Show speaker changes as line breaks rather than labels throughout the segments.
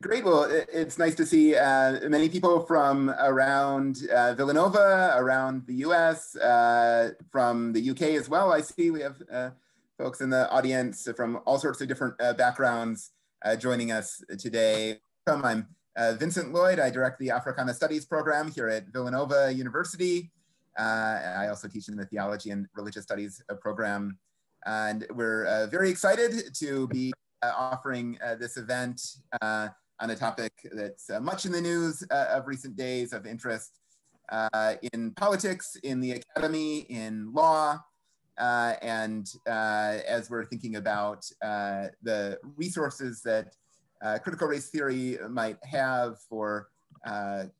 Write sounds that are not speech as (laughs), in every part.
Great. Well, it's nice to see uh, many people from around uh, Villanova, around the US, uh, from the UK as well. I see we have uh, folks in the audience from all sorts of different uh, backgrounds uh, joining us today. I'm Vincent Lloyd. I direct the Africana Studies program here at Villanova University. I also teach in the Theology and Religious Studies program. And we're very excited to be offering this event on a topic that's uh, much in the news uh, of recent days of interest uh, in politics, in the academy, in law, uh, and uh, as we're thinking about uh, the resources that critical race theory might have for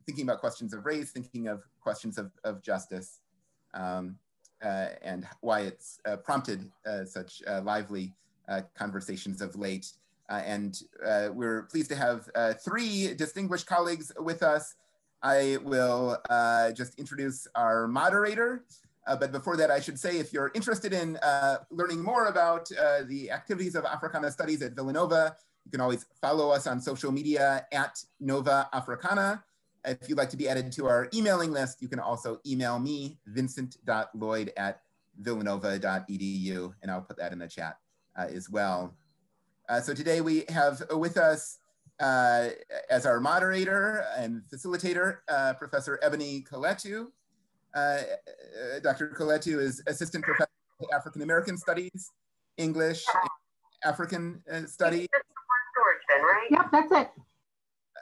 thinking about questions of race, thinking of questions of, of justice, um, and why it's prompted such lively conversations of late. Uh, and uh, we're pleased to have uh, three distinguished colleagues with us. I will just introduce our moderator. but before that, I should say, if you're interested in learning more about the activities of Africana Studies at Villanova, you can always follow us on social media at Nova Africana. If you'd like to be added to our emailing list, you can also email me, vincent.lloyd at villanova.edu, and I'll put that in the chat uh, as well. Uh, so today we have with us uh, as our moderator and facilitator, uh, Professor Ebony Coletu. Uh, uh, Dr. Coletu is Assistant Professor of African American Studies, English, African uh, Studies.
Yep, that's it.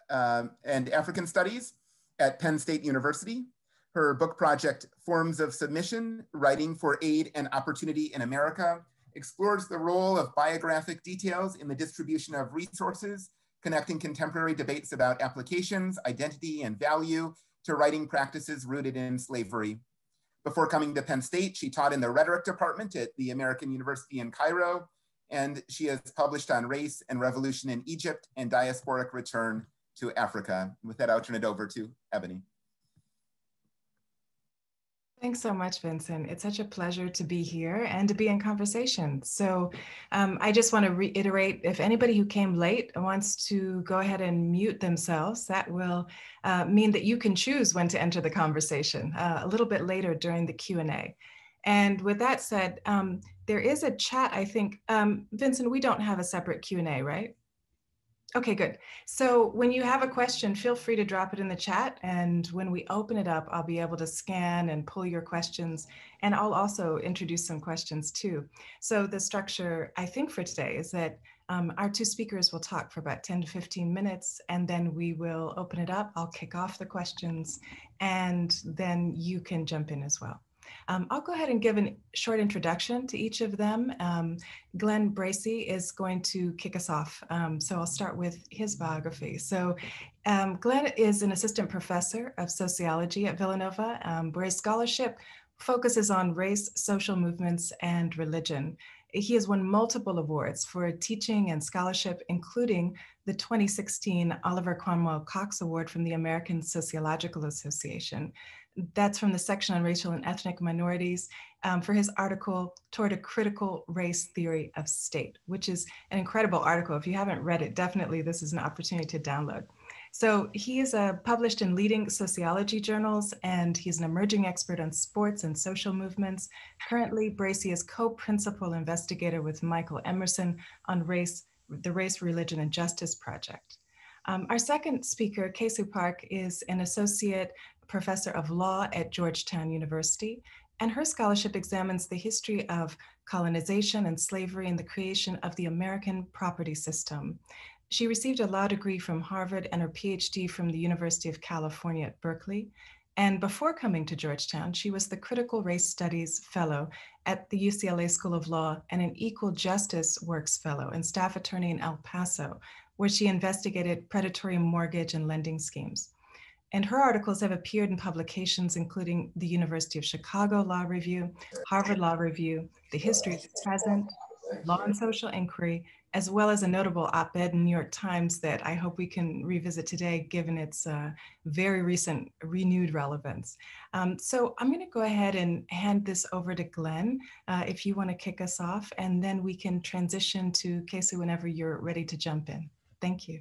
Um, and African Studies at Penn State University. Her book project, Forms of Submission, Writing for Aid and Opportunity in America, explores the role of biographic details in the distribution of resources, connecting contemporary debates about applications, identity, and value to writing practices rooted in slavery. Before coming to Penn State, she taught in the rhetoric department at the American University in Cairo, and she has published on race and revolution in Egypt and diasporic return to Africa. With that, I'll turn it over to Ebony.
Thanks so much, Vincent. It's such a pleasure to be here and to be in conversation. So um, I just want to reiterate, if anybody who came late wants to go ahead and mute themselves, that will uh, mean that you can choose when to enter the conversation uh, a little bit later during the Q&A. And with that said, um, there is a chat, I think. Um, Vincent, we don't have a separate Q&A, right? Okay, good. So when you have a question, feel free to drop it in the chat. And when we open it up, I'll be able to scan and pull your questions. And I'll also introduce some questions too. So the structure, I think, for today is that um, our two speakers will talk for about 10 to 15 minutes, and then we will open it up. I'll kick off the questions, and then you can jump in as well. Um, I'll go ahead and give a short introduction to each of them. Um, Glenn Bracey is going to kick us off. Um, so I'll start with his biography. So um, Glenn is an assistant professor of sociology at Villanova, um, where his scholarship focuses on race, social movements, and religion. He has won multiple awards for teaching and scholarship, including the 2016 Oliver Cromwell Cox Award from the American Sociological Association that's from the section on racial and ethnic minorities um, for his article toward a critical race theory of state which is an incredible article. If you haven't read it definitely this is an opportunity to download. So he is uh, published in leading sociology journals and he's an emerging expert on sports and social movements. Currently bracey is co-principal investigator with michael emerson on race the race religion and justice project. Um, our second speaker, K-Sue Park, is an associate professor of law at Georgetown University, and her scholarship examines the history of colonization and slavery and the creation of the American property system. She received a law degree from Harvard and her PhD from the University of California at Berkeley. And before coming to Georgetown, she was the Critical Race Studies Fellow at the UCLA School of Law and an Equal Justice Works Fellow and staff attorney in El Paso, where she investigated predatory mortgage and lending schemes. And her articles have appeared in publications including the University of Chicago Law Review, Harvard Law Review, The History of the Present, Law and Social Inquiry, as well as a notable op-ed in New York Times that I hope we can revisit today, given its uh, very recent renewed relevance. Um, so I'm gonna go ahead and hand this over to Glenn, uh, if you wanna kick us off, and then we can transition to K-Sue whenever you're ready to jump in. Thank you.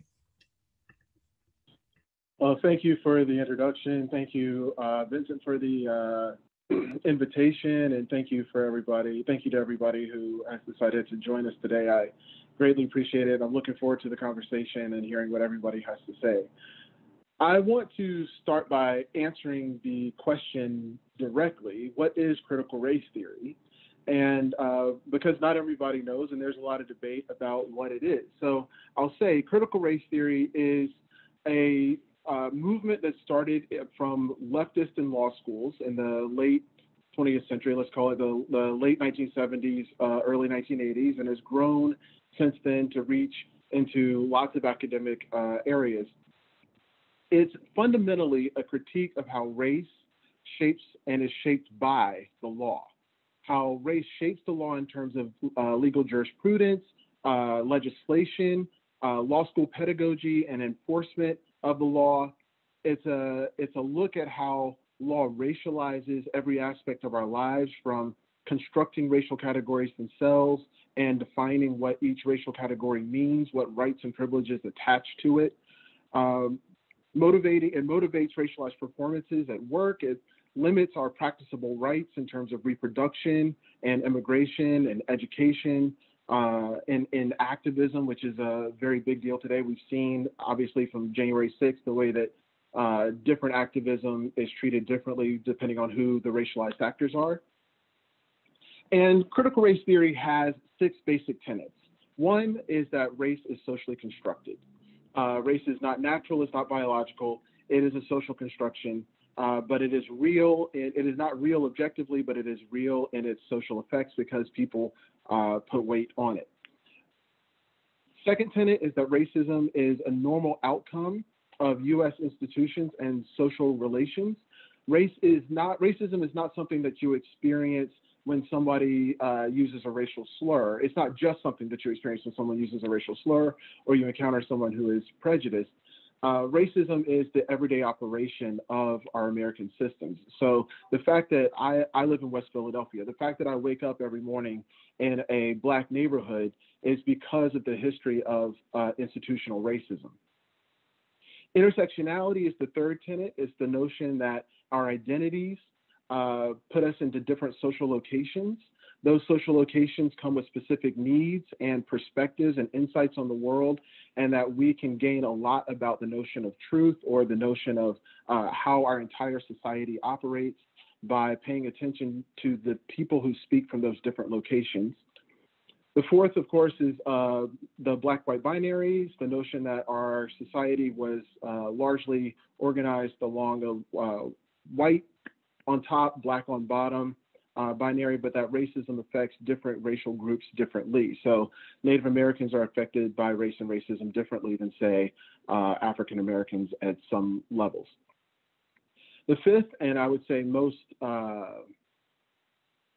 Well, thank you for the introduction. Thank you, uh, Vincent, for the uh, (clears throat) invitation, and thank you for everybody. Thank you to everybody who has decided to join us today. I greatly appreciate it. I'm looking forward to the conversation and hearing what everybody has to say. I want to start by answering the question directly what is critical race theory? And uh, because not everybody knows, and there's a lot of debate about what it is. So I'll say critical race theory is a uh, movement that started from leftist in law schools in the late 20th century, let's call it the, the late 1970s, uh, early 1980s, and has grown since then to reach into lots of academic uh, areas. It's fundamentally a critique of how race shapes and is shaped by the law, how race shapes the law in terms of uh, legal jurisprudence, uh, legislation, uh, law school pedagogy, and enforcement of the law. It's a it's a look at how law racializes every aspect of our lives from constructing racial categories themselves and defining what each racial category means, what rights and privileges attach to it. Um, motivating it motivates racialized performances at work. It limits our practicable rights in terms of reproduction and immigration and education uh, and, and activism, which is a very big deal today. We've seen, obviously, from January 6th, the way that uh, different activism is treated differently depending on who the racialized actors are. And critical race theory has six basic tenets. One is that race is socially constructed. Uh, race is not natural, it's not biological, it is a social construction, uh, but it is real. It, it is not real objectively, but it is real in its social effects because people uh, put weight on it. Second tenet is that racism is a normal outcome of U.S. institutions and social relations. Race is not racism is not something that you experience when somebody uh, uses a racial slur. It's not just something that you experience when someone uses a racial slur or you encounter someone who is prejudiced. Uh, racism is the everyday operation of our American systems. So the fact that I, I live in West Philadelphia, the fact that I wake up every morning in a black neighborhood is because of the history of uh, institutional racism. Intersectionality is the third tenet. It's the notion that our identities uh, put us into different social locations. Those social locations come with specific needs and perspectives and insights on the world, and that we can gain a lot about the notion of truth or the notion of uh, how our entire society operates by paying attention to the people who speak from those different locations. The fourth, of course, is uh, the black-white binaries, the notion that our society was uh, largely organized along a uh, white on top, black on bottom uh, binary, but that racism affects different racial groups differently. So Native Americans are affected by race and racism differently than, say, uh, African Americans at some levels. The fifth, and I would say most uh,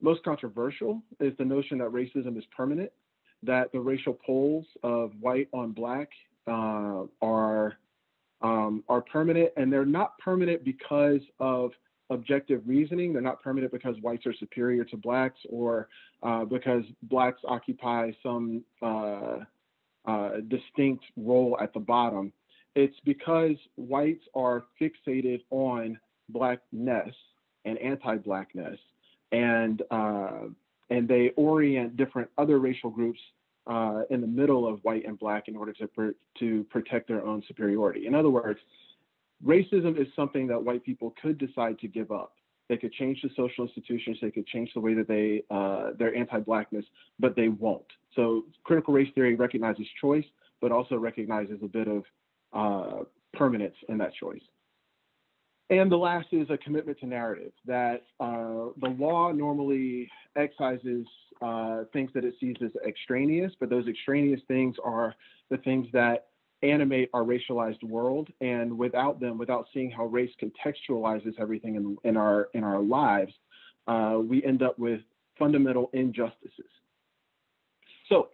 most controversial is the notion that racism is permanent, that the racial poles of white on black uh, are um, are permanent, and they're not permanent because of objective reasoning. They're not permanent because whites are superior to blacks or uh, because blacks occupy some uh, uh, distinct role at the bottom. It's because whites are fixated on blackness and anti-blackness and uh, and they orient different other racial groups uh, in the middle of white and black in order to pr- to protect their own superiority. In other words, racism is something that white people could decide to give up. They could change the social institutions. They could change the way that they uh, their anti-blackness, but they won't. So critical race theory recognizes choice, but also recognizes a bit of uh, permanence in that choice. And the last is a commitment to narrative that uh, the law normally excises uh, things that it sees as extraneous, but those extraneous things are the things that animate our racialized world. And without them, without seeing how race contextualizes everything in, in our in our lives, uh, we end up with fundamental injustices. So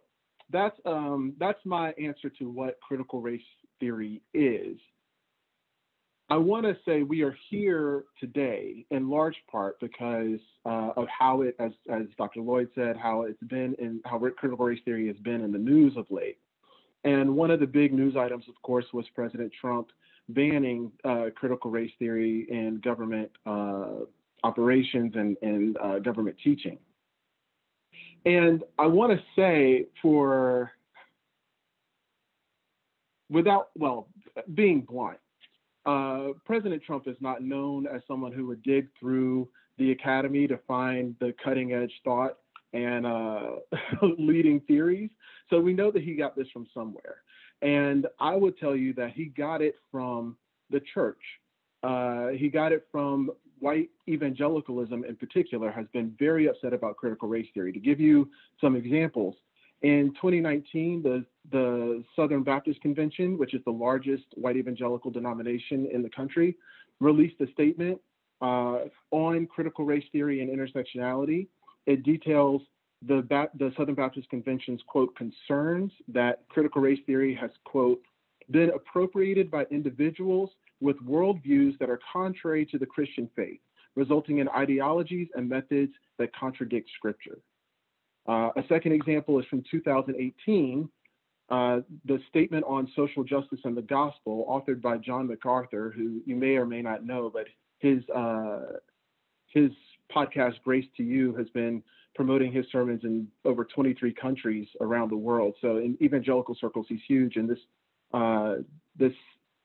that's um, that's my answer to what critical race theory is. I want to say we are here today in large part because uh, of how it, as, as Dr. Lloyd said, how it's been and how critical race theory has been in the news of late. And one of the big news items, of course, was President Trump banning uh, critical race theory in government uh, operations and, and uh, government teaching. And I want to say for, without, well, being blunt, uh, President Trump is not known as someone who would dig through the academy to find the cutting edge thought and uh, (laughs) leading theories. So we know that he got this from somewhere. And I would tell you that he got it from the church. Uh, he got it from white evangelicalism in particular has been very upset about critical race theory. To give you some examples, in 2019, the, the Southern Baptist Convention, which is the largest white evangelical denomination in the country, released a statement uh, on critical race theory and intersectionality. It details the, ba- the Southern Baptist Convention's quote concerns that critical race theory has quote been appropriated by individuals with worldviews that are contrary to the Christian faith, resulting in ideologies and methods that contradict Scripture. Uh, a second example is from 2018, uh, the statement on social justice and the gospel, authored by John MacArthur, who you may or may not know, but his uh, his podcast Grace to You has been promoting his sermons in over 23 countries around the world. So in evangelical circles, he's huge, and this uh, this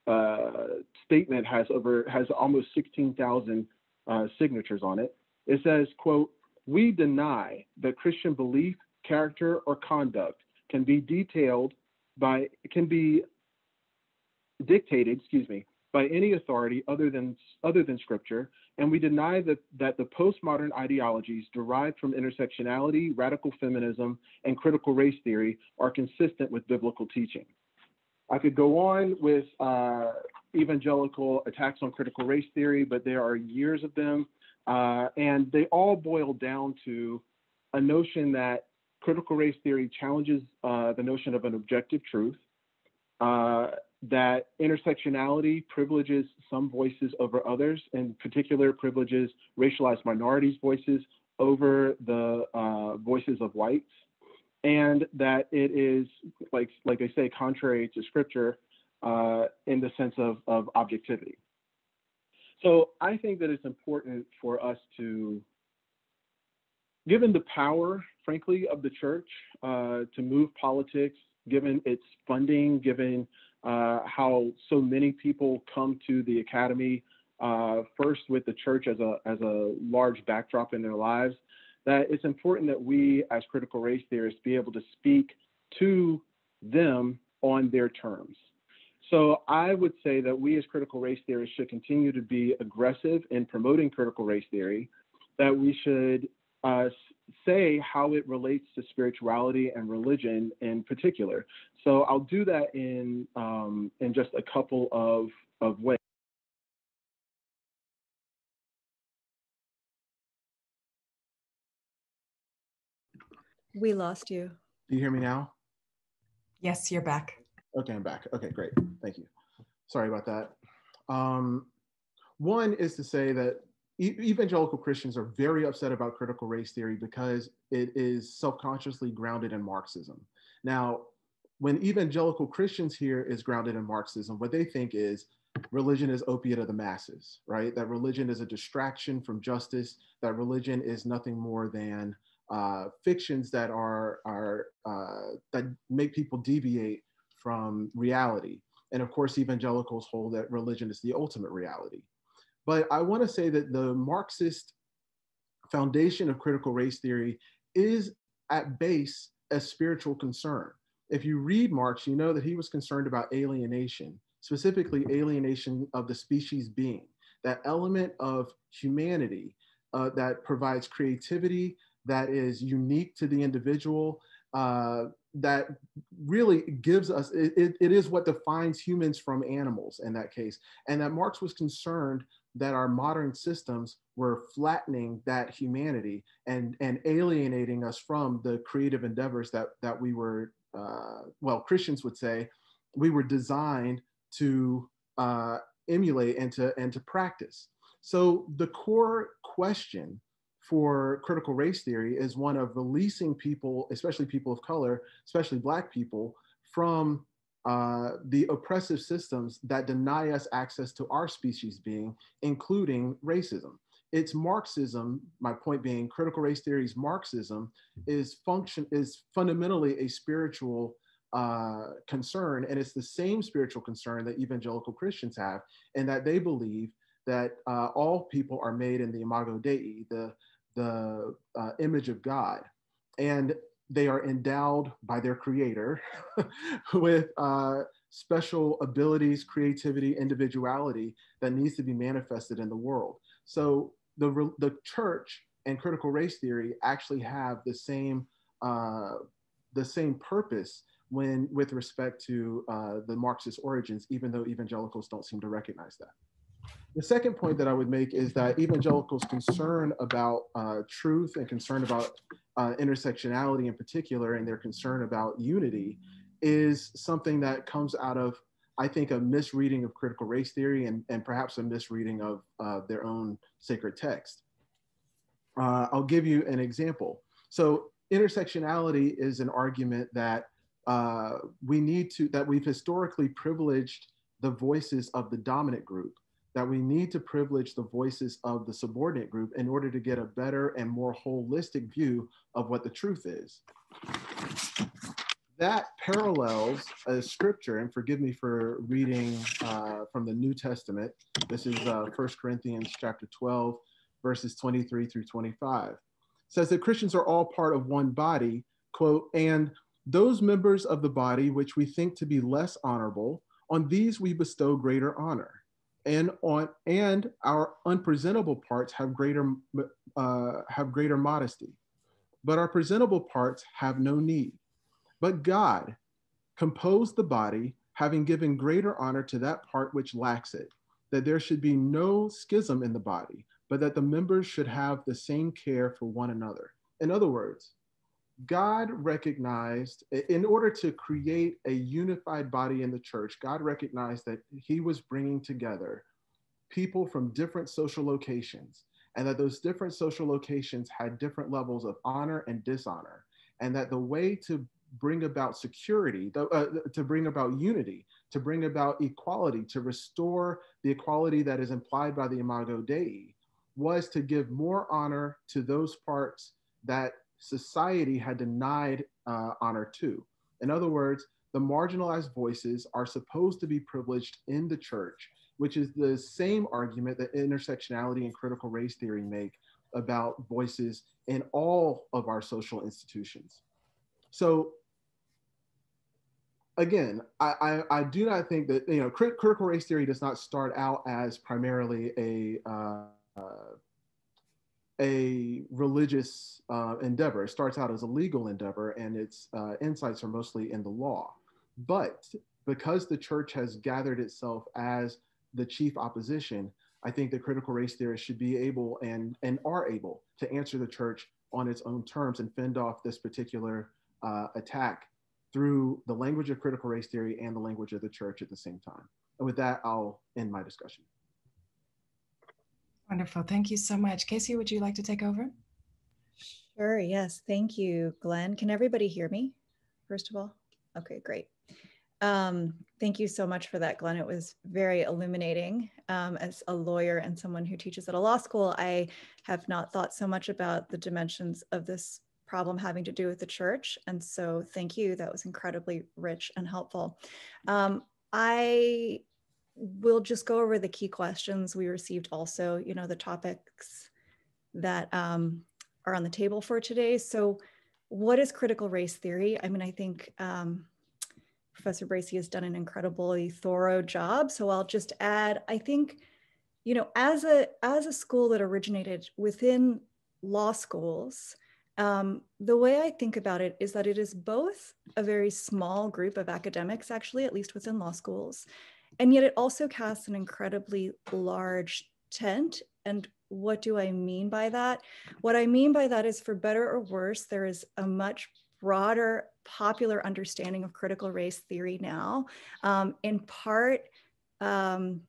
uh, statement has over has almost 16,000 uh, signatures on it. It says, "quote We deny that Christian belief, character, or conduct can be detailed by can be dictated, excuse me, by any authority other than other than Scripture, and we deny that that the postmodern ideologies derived from intersectionality, radical feminism, and critical race theory are consistent with biblical teaching." I could go on with uh, evangelical attacks on critical race theory, but there are years of them. Uh, and they all boil down to a notion that critical race theory challenges uh, the notion of an objective truth, uh, that intersectionality privileges some voices over others, in particular, privileges racialized minorities' voices over the uh, voices of whites and that it is like like they say contrary to scripture uh, in the sense of, of objectivity. So I think that it's important for us to, given the power, frankly, of the church uh, to move politics, given its funding, given uh, how so many people come to the academy uh, first with the church as a as a large backdrop in their lives, that it's important that we, as critical race theorists, be able to speak to them on their terms. So I would say that we as critical race theorists should continue to be aggressive in promoting critical race theory, that we should uh, say how it relates to spirituality and religion in particular. So I'll do that in um, in just a couple of, of ways.
We lost you.
Do you hear me now?
Yes, you're back.
Okay, I'm back. Okay, great. Thank you. Sorry about that. Um, one is to say that evangelical Christians are very upset about critical race theory because it is self-consciously grounded in Marxism. Now, when evangelical Christians hear is grounded in Marxism, what they think is religion is opiate of the masses, right? That religion is a distraction from justice, that religion is nothing more than uh, fictions that are are uh, that make people deviate from reality. And of course, evangelicals hold that religion is the ultimate reality. But I want to say that the Marxist foundation of critical race theory is at base a spiritual concern. If you read Marx, you know that he was concerned about alienation, specifically alienation of the species being, that element of humanity uh, that provides creativity, that is unique to the individual, uh, that really gives us, it, it, it is what defines humans from animals in that case. And that Marx was concerned that our modern systems were flattening that humanity and, and alienating us from the creative endeavors that, that we were, uh, well, Christians would say, we were designed to uh, emulate and to, and to practice. So the core question for critical race theory is one of releasing people, especially people of color, especially Black people, from uh, the oppressive systems that deny us access to our species being, including racism. It's Marxism, my point being critical race theory's Marxism is function is fundamentally a spiritual uh, concern, and it's the same spiritual concern that evangelical Christians have, and that they believe that uh, all people are made in the imago Dei, the the uh, image of God, and they are endowed by their creator (laughs) with uh, special abilities, creativity, individuality that needs to be manifested in the world. So the, the church and critical race theory actually have the same, uh, the same purpose when with respect to uh, the Marxist origins, even though evangelicals don't seem to recognize that. The second point that I would make is that evangelicals' concern about uh, truth and concern about uh, intersectionality in particular and their concern about unity is something that comes out of, I think, a misreading of critical race theory and, and perhaps a misreading of uh, their own sacred text. Uh, I'll give you an example. So intersectionality is an argument that uh, we need to, that we've historically privileged the voices of the dominant group that we need to privilege the voices of the subordinate group in order to get a better and more holistic view of what the truth is. That parallels a scripture, and forgive me for reading uh, from the New Testament. This is uh, 1 Corinthians chapter 12, verses 23 through 25. It says that Christians are all part of one body, quote, and those members of the body which we think to be less honorable, on these we bestow greater honor and on and our unpresentable parts have greater uh, have greater modesty. But our presentable parts have no need. But god composed the body having given greater honor to that part which lacks it that there should be no schism in the body but that the members should have the same care for one another. In other words God recognized, in order to create a unified body in the church, God recognized that He was bringing together people from different social locations, and that those different social locations had different levels of honor and dishonor, and that the way to bring about security, uh, to bring about unity, to bring about equality, to restore the equality that is implied by the Imago Dei, was to give more honor to those parts that society had denied uh, honor to. In other words, the marginalized voices are supposed to be privileged in the church, which is the same argument that intersectionality and critical race theory make about voices in all of our social institutions. So again, I, I, I, do not think that, you know, critical race theory does not start out as primarily a, uh, uh, a religious uh, endeavor. It starts out as a legal endeavor, and its uh, insights are mostly in the law. But because the church has gathered itself as the chief opposition, I think that critical race theorists should be able and, and are able to answer the church on its own terms and fend off this particular uh, attack through the language of critical race theory and the language of the church at the same time. And with that, I'll end my discussion.
Wonderful. Thank you so much. K-Sue, would you like to take over?
Sure. Yes. Thank you, Glenn. Can everybody hear me, first of all? Okay, great. Um, thank you so much for that, Glenn. It was very illuminating. Um, as a lawyer and someone who teaches at a law school, I have not thought so much about the dimensions of this problem having to do with the church. And so thank you. That was incredibly rich and helpful. Um, I we'll just go over the key questions we received also, you know, the topics that um, are on the table for today. So what is critical race theory? I mean, I think um, Professor Bracey has done an incredibly thorough job. So I'll just add, I think, you know, as a, as a school that originated within law schools, um, the way I think about it is that it is both a very small group of academics, actually, at least within law schools, and yet it also casts an incredibly large tent. And what do I mean by that? What I mean by that is, for better or worse, there is a much broader popular understanding of critical race theory now, um, in part um,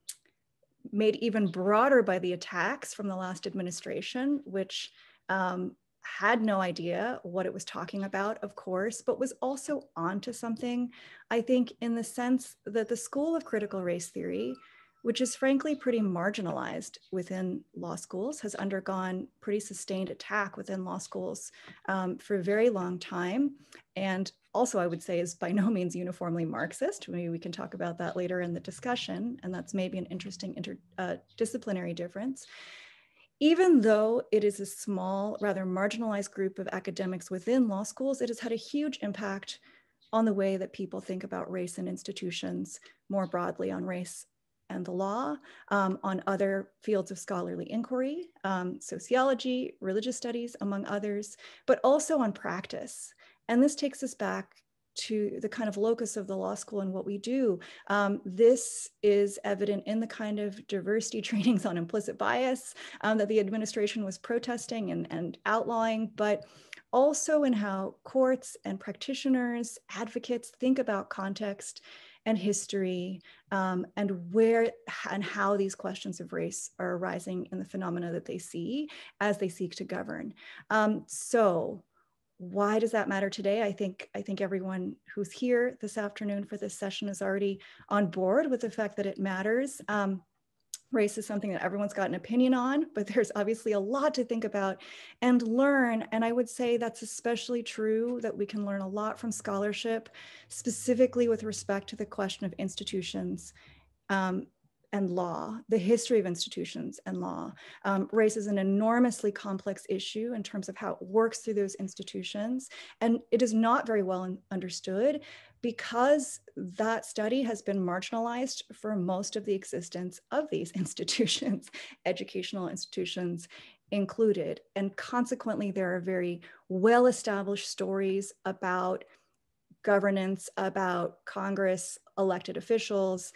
made even broader by the attacks from the last administration, which um, had no idea what it was talking about, of course, but was also onto something, I think, in the sense that the School of Critical Race Theory, which is frankly pretty marginalized within law schools, has undergone pretty sustained attack within law schools um, for a very long time. And also, I would say, is by no means uniformly Marxist. Maybe we can talk about that later in the discussion, and that's maybe an interesting interdisciplinary uh, difference even though it is a small, rather marginalized group of academics within law schools, it has had a huge impact on the way that people think about race and institutions more broadly on race and the law, um, on other fields of scholarly inquiry, um, sociology, religious studies, among others, but also on practice. And this takes us back to the kind of locus of the law school and what we do. Um, this is evident in the kind of diversity (laughs) trainings on implicit bias um, that the administration was protesting and, and outlawing, but also in how courts and practitioners, advocates think about context and history um, and where and how these questions of race are arising in the phenomena that they see as they seek to govern. Um, so why does that matter today? I think I think everyone who's here this afternoon for this session is already on board with the fact that it matters. Um, race is something that everyone's got an opinion on, but (laughs) there's obviously a lot to think about and learn. And I would say that's especially true that we can learn a lot from scholarship, specifically with respect to the question of institutions um, and law, the history of institutions and law, um, raises an enormously complex issue in terms of how it works through those institutions. And it is not very well understood because that study has been marginalized for most of the existence of these (laughs) institutions, educational institutions included. And consequently, there are very well established stories about governance, about Congress, elected officials,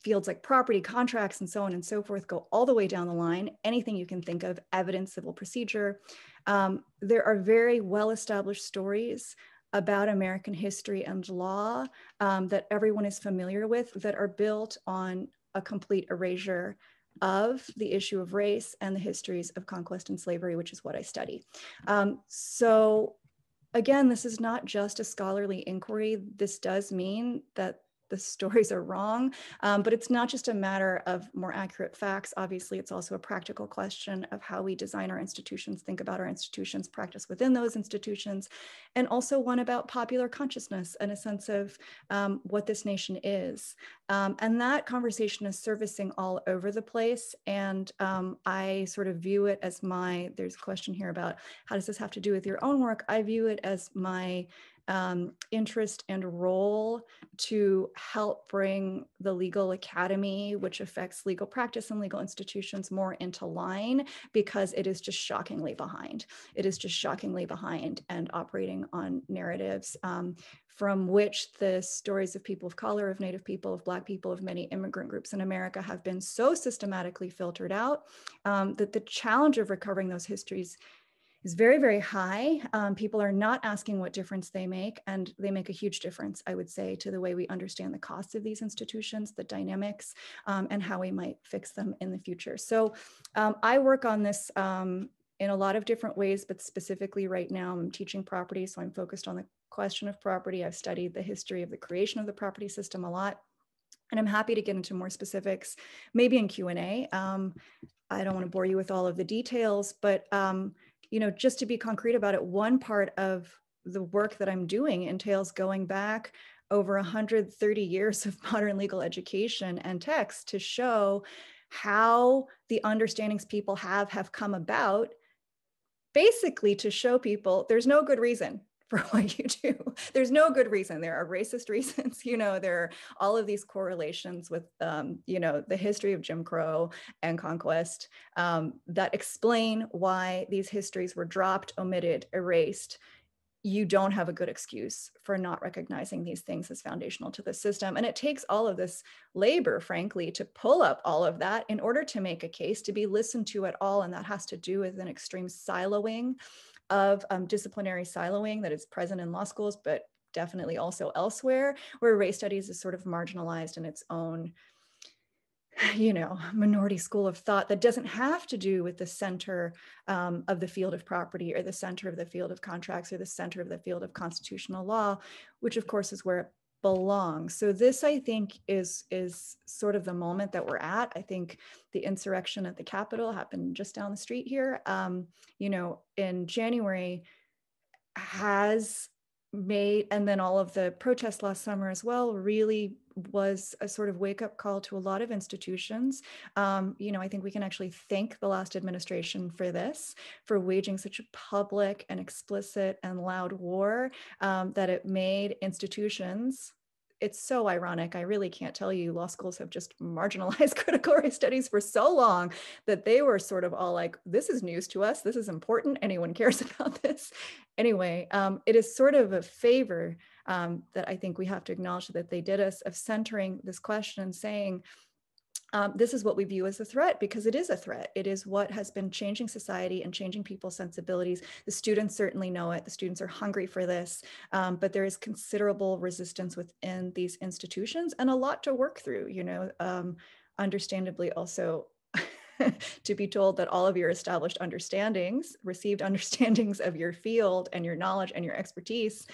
fields like property, contracts, and so on and so forth go all the way down the line. Anything you can think of, evidence, civil procedure. Um, there are very well established stories about American history and law um, that everyone is familiar with that are built on a complete erasure of the issue of race and the histories of conquest and slavery, which is what I study. Um, so again, this is not just a scholarly inquiry. This does mean that (laughs) the stories are wrong. Um, but it's not just a matter of more accurate facts. Obviously, it's also a practical question of how we design our institutions, think about our institutions, practice within those institutions, and also one about popular consciousness and a sense of um, what this nation is. Um, and that conversation is servicing all over the place. And um, I sort of view it as my, there's a question here about how does this have to do with your own work? I view it as my um, interest and role to help bring the legal academy, which affects legal practice and legal institutions, more into line because it is just shockingly behind. It is just shockingly behind and operating on narratives um, from which the stories of people of color, of Native people, of Black people, of many immigrant groups in America have been so systematically filtered out um, that the challenge of recovering those histories is very, very high. Um, people are not asking what difference they make, and they make a huge difference, I would say, to the way we understand the costs of these institutions, the dynamics, um, and how we might fix them in the future. So um, I work on this um, in a lot of different ways, but specifically right now I'm teaching property, so I'm focused on the question of property. I've studied the history of the creation of the property system a lot. And I'm happy to get into more specifics, maybe in Q&A. Um, I don't want to bore you with all of the details, but um, you know, just to be concrete about it, one part of the work that I'm doing entails going back over 130 years of (laughs) modern legal education and text to show how the understandings people have have come about basically to show people there's no good reason for (laughs) what you do. There's no good reason. There are racist (laughs) reasons, you know, there are all of these correlations with, um, you know, the history of Jim Crow and conquest um, that explain why these histories were dropped, omitted, erased. You don't have a good excuse for not recognizing these things as foundational to the system. And it takes all of this labor, frankly, to pull up all of that in order to make a case to be listened to at all. And that has to do with an extreme siloing of um, disciplinary siloing that is present in law schools, but definitely also elsewhere, where race studies is sort of marginalized in its own you know, minority school of thought that doesn't have to do with the center um, of the field of property or the center of the field of contracts or the center of the field of constitutional law, which of course is where it belongs. So this, I think, is is sort of the moment that we're at. I think the insurrection at the Capitol happened just down the street here. Um, you know, in January, has made and then all of the protests last summer as well really was a sort of wake up call to a lot of institutions. Um, you know, I think we can actually thank the last administration for this, for waging such a public and explicit and loud war um, that it made institutions it's so ironic. I really can't tell you. Law schools have just (laughs) marginalized critical race studies for so long that they were sort of all like, this is news to us. This is important. Anyone (laughs) cares about this. Anyway, um, it is sort of a favor um, that I think we have to acknowledge that they did us of centering this question and saying, um, this is what we view as a threat because it is a threat. It is what has been changing society and changing people's sensibilities. The students certainly know it. The students are hungry for this, um, but there is considerable resistance within these institutions and a lot to work through. You know, um, understandably, also (laughs) to be told that all of your established understandings, received (laughs) understandings of your field and your knowledge and your expertise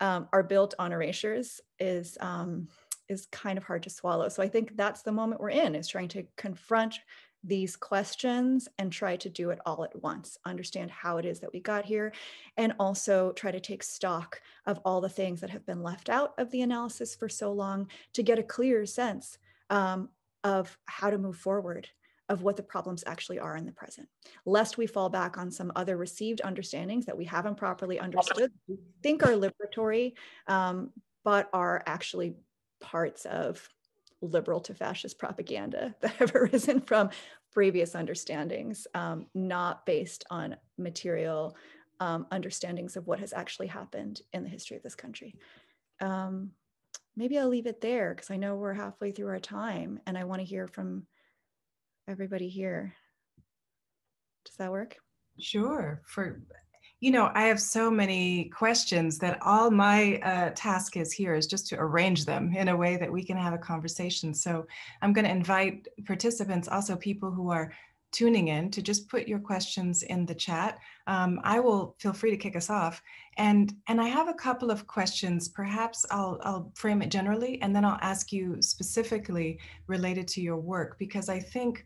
um, are built on erasures is um, is kind of hard to swallow. So I think that's the moment we're in is trying to confront these questions and try to do it all at once, understand how it is that we got here, and also try to take stock of all the things that have been left out of the analysis for so long to get a clear sense um, of how to move forward of what the problems actually are in the present, lest we fall back on some other received understandings that we haven't properly understood, think are liberatory, um, but are actually parts of liberal to fascist propaganda (laughs) that have arisen from previous understandings, um, not based on material um, understandings of what has actually happened in the history of this country. Um, maybe I'll leave it there because I know we're halfway through our time and I want to hear from everybody here. Does that work?
Sure. For you know, I have so many questions that all my uh, task is here is just to arrange them in a way that we can have a conversation. So I'm going to invite participants, also people who are tuning in, to just put your questions in the chat. Um, I will feel free to kick us off. And and I have a couple of questions. Perhaps I'll I'll frame it generally, and then I'll ask you specifically related to your work because I think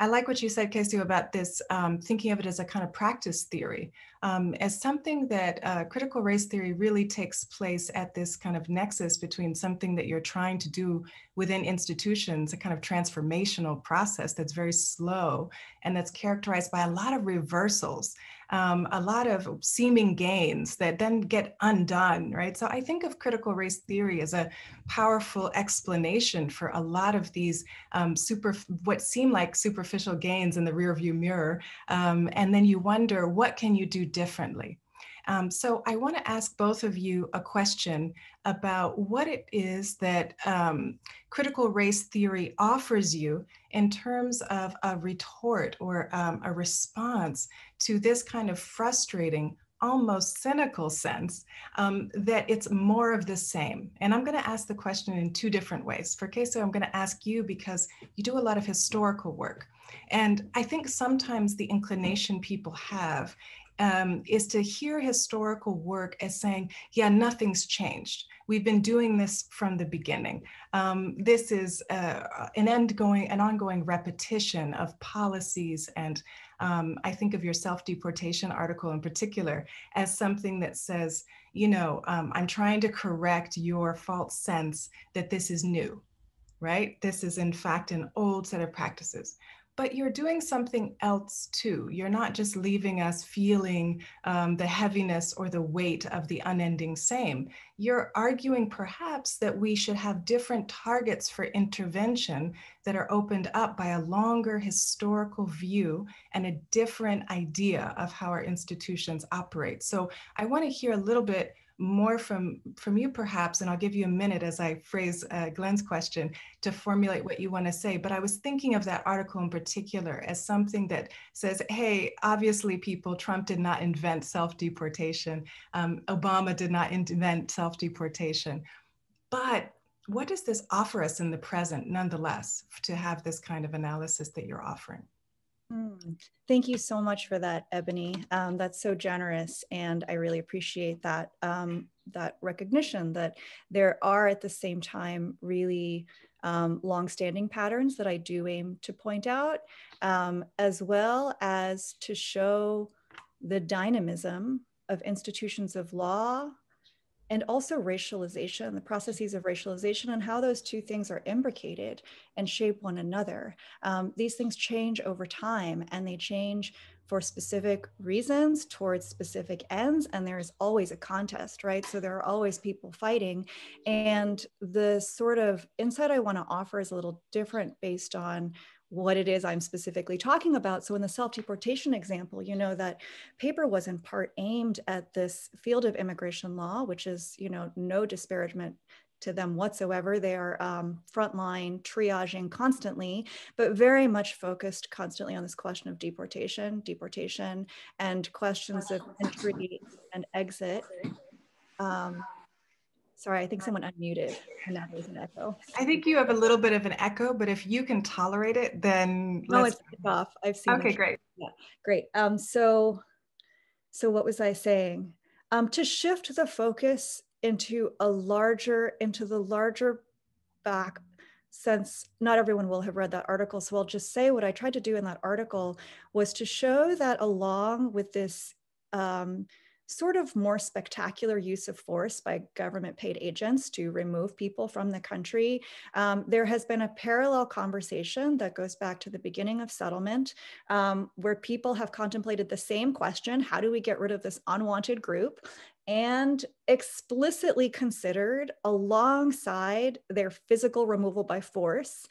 I like what you said, K-Sue, about this um, thinking of it as a kind of practice theory, um, as something that uh, critical race theory really takes place at this kind of nexus between something that you're trying to do within institutions, a kind of transformational process that's very slow and that's characterized by a lot of reversals um, a lot of seeming gains that then get undone, right? So I think of critical race theory as a powerful explanation for a lot of these um, super, what seem like superficial gains in the rearview mirror. Um, and then you wonder, what can you do differently? Um, so I want to ask both of you a question about what it is that um, critical race theory offers you in terms of a retort or um, a response to this kind of frustrating almost cynical sense um, that it's more of the same. And I'm going to ask the question in two different ways. For K-Sue, I'm going to ask you because you do a lot of historical work. And I think sometimes the inclination people have um, is to hear historical work as saying, yeah, nothing's changed. We've been doing this from the beginning. Um, this is uh, an ongoing, an ongoing repetition of policies and um, I think of your self-deportation article in particular as something that says, you know, um, I'm trying to correct your false sense that this is new, right? This is in fact an old set of practices but you're doing something else too. You're not just leaving us feeling um, the heaviness or the weight of the unending same. You're arguing perhaps that we should have different targets for intervention that are opened up by a longer historical view and a different idea of how our institutions operate. So I want to hear a little bit more from from you perhaps and i'll give you a minute as i phrase uh, glenn's question to formulate what you want to say but i was thinking of that article in particular as something that says hey obviously people trump did not invent self-deportation um, obama did not invent self-deportation but what does this offer us in the present, nonetheless, to have this kind of analysis that you're offering?
Mm, thank you so much for that, Ebony. Um, that's so generous, and I really appreciate that um, that recognition that there are at the same time really um, longstanding patterns that I do aim to point out, um, as well as to show the dynamism of institutions of law and also racialization, the processes of racialization, and how those two things are imbricated and shape one another. Um, these things change over time and they change for specific reasons towards specific ends and there is always a contest right so there are always people fighting and the sort of insight i want to offer is a little different based on what it is I'm specifically talking about. So in the self-deportation example, you know, that paper was in part aimed at this field of immigration law, which is, you know, no disparagement to them whatsoever. They are um, frontline triaging constantly, but very much focused constantly on this question of deportation, deportation, and questions of entry and exit. Um, Sorry, I think someone unmuted and now there's an echo.
I think you have a little bit of an echo, but if you can tolerate it, then
no, let's... it's off. I've seen.
Okay, great.
Yeah, great. Um, so, so what was I saying? Um, to shift the focus into a larger, into the larger back since not everyone will have read that article. So I'll just say what I tried to do in that article was to show that along with this um, sort of more spectacular use of force by government paid agents to remove people from the country. Um, there has been a parallel conversation that goes back to the beginning of settlement, um, where people have contemplated the same question how do we get rid of this unwanted group? And explicitly considered alongside their physical removal by force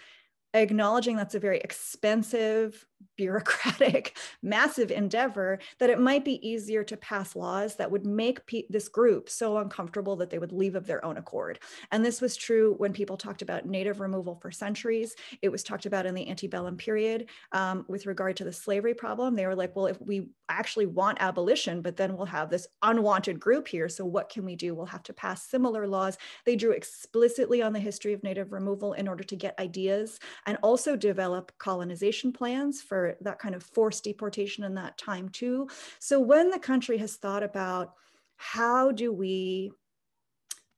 acknowledging that's a very expensive bureaucratic, (laughs) massive endeavor, that it might be easier to pass laws that would make this group so uncomfortable that they would leave of their own accord. And this was true when people talked about native removal for centuries. It was talked about in the antebellum period um, with regard to the slavery problem. They were like, well, if we actually want abolition, but then we'll have this unwanted group here. So what can we do? We'll have to pass similar laws. They drew explicitly on the history of native removal in order to get ideas and also develop colonization plans for that kind of forced deportation in that time too. So when the country has thought about how do we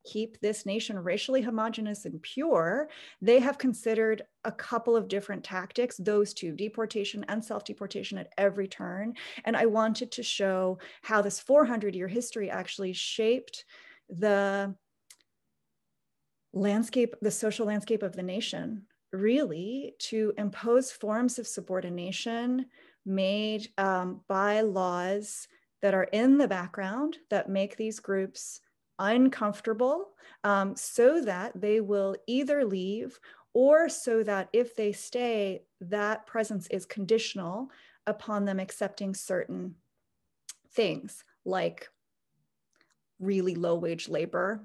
keep this nation racially homogenous and pure, they have considered a couple of different tactics, those two, deportation and self-deportation at every turn. And I wanted to show how this 400 year history actually shaped the landscape, the social landscape of the nation really to impose forms of subordination made um, by laws that are in the background that make these groups uncomfortable um, so that they will either leave or so that if they stay, that presence is conditional upon them accepting certain things like really low wage labor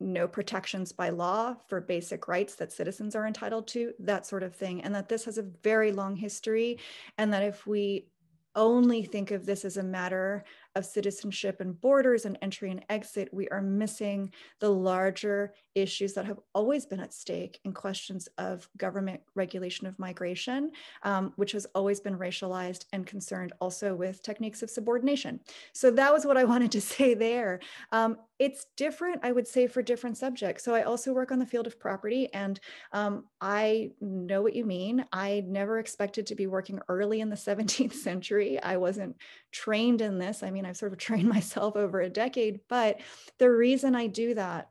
no protections by law for basic rights that citizens are entitled to, that sort of thing. And that this has a very long history. And that if we only think of this as a matter of citizenship and borders and entry and exit, we are missing the larger issues that have always been at stake in questions of government regulation of migration, um, which has always been racialized and concerned also with techniques of subordination. So that was what I (laughs) wanted to say there. Um, it's different, I would say, for different subjects. So I also work on the field of property, and um, I know what you mean. I never expected to be working early in the (laughs) 17th century. I wasn't trained in this. I mean, mean, I've sort of (laughs) trained myself over a decade. But the reason I do that